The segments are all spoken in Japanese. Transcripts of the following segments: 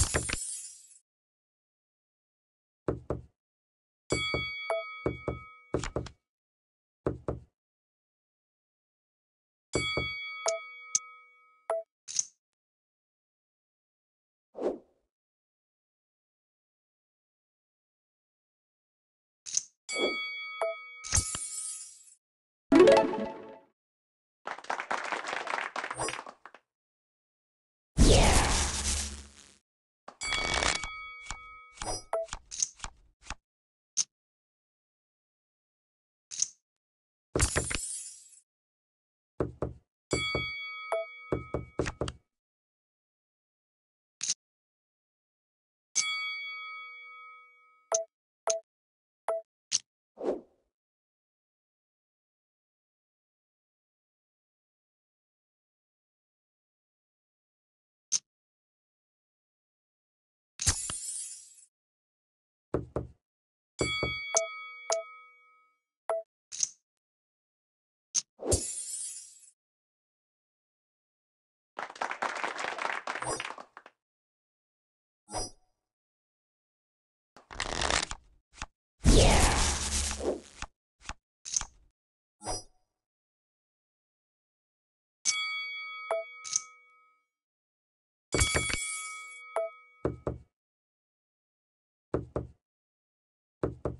フッ。you you.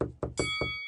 You